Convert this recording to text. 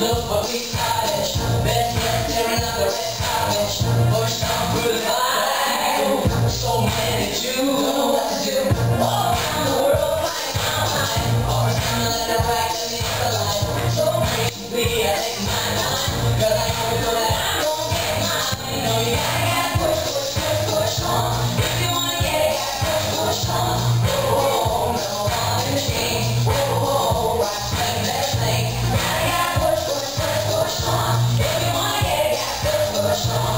Love for me. Oh.